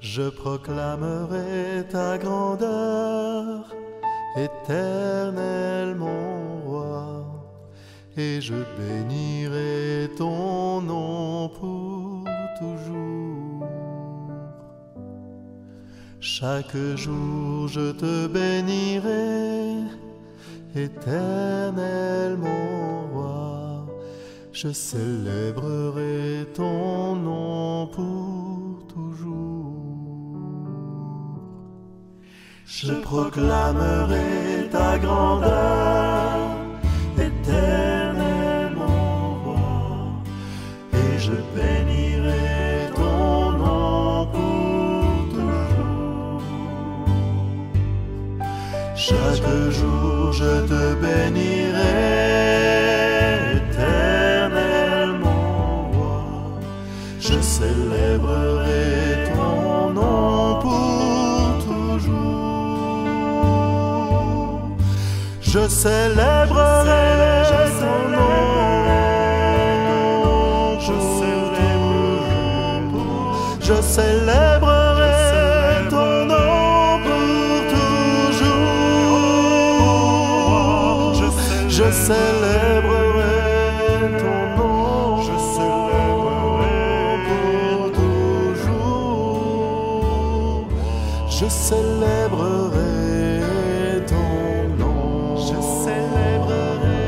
Je proclamerai ta grandeur, éternel mon roi, et je bénirai ton nom pour toujours. Chaque jour je te bénirai, éternel mon roi, je célébrerai ton nom pour toujours. Je proclamerai ta grandeur, Chaque jour je te bénirai, éternel mon roi, je célébrerai ton nom pour toujours. Je célébrerai ton nom. Je célébrerai, je célébrerai Je célébrerai ton nom. Je célébrerai pour toujours. Je célébrerai ton nom. Je célébrerai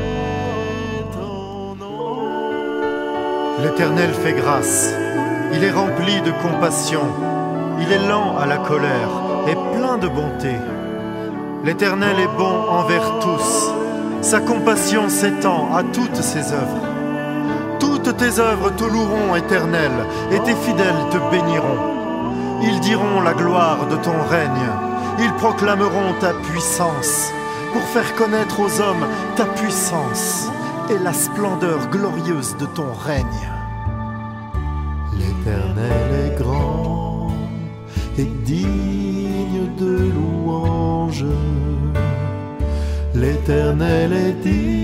ton nom. L'Éternel fait grâce, il est rempli de compassion, il est lent à la colère et plein de bonté. L'Éternel est bon envers tous, sa compassion s'étend à toutes ses œuvres. Toutes tes œuvres te loueront, Éternel, et tes fidèles te béniront. Ils diront la gloire de ton règne, ils proclameront ta puissance pour faire connaître aux hommes ta puissance et la splendeur glorieuse de ton règne. L'Éternel est grand et digne de louange. L'Éternel est digne.